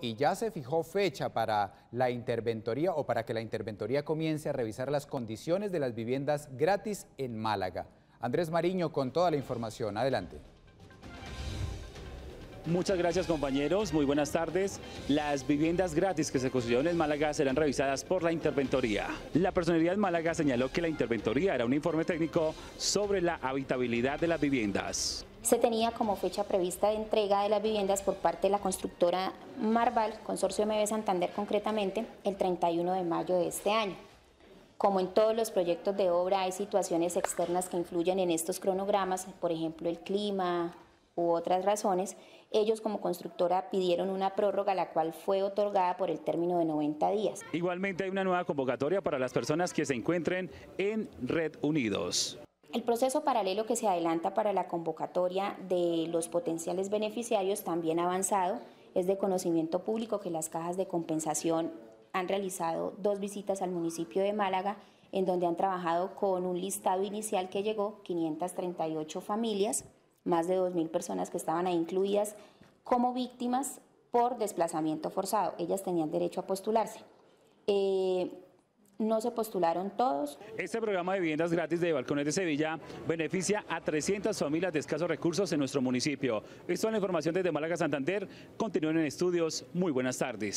y ya se fijó fecha para la interventoría o para que la interventoría comience a revisar las condiciones de las viviendas gratis en Málaga. Andrés Mariño con toda la información. Adelante. Muchas gracias compañeros, muy buenas tardes. Las viviendas gratis que se construyeron en Málaga serán revisadas por la Interventoría. La personalidad de Málaga señaló que la Interventoría era un informe técnico sobre la habitabilidad de las viviendas. Se tenía como fecha prevista de entrega de las viviendas por parte de la constructora Marval, Consorcio MB Santander concretamente, el 31 de mayo de este año. Como en todos los proyectos de obra hay situaciones externas que influyen en estos cronogramas, por ejemplo el clima u otras razones, ellos como constructora pidieron una prórroga la cual fue otorgada por el término de 90 días. Igualmente hay una nueva convocatoria para las personas que se encuentren en Red Unidos. El proceso paralelo que se adelanta para la convocatoria de los potenciales beneficiarios también ha avanzado. Es de conocimiento público que las cajas de compensación han realizado dos visitas al municipio de Málaga en donde han trabajado con un listado inicial que llegó 538 familias, más de 2.000 personas que estaban ahí incluidas como víctimas por desplazamiento forzado. Ellas tenían derecho a postularse. Eh, no se postularon todos. Este programa de viviendas gratis de Balcones de Sevilla beneficia a 300 familias de escasos recursos en nuestro municipio. Esto es la información desde Málaga Santander. Continúen en estudios. Muy buenas tardes.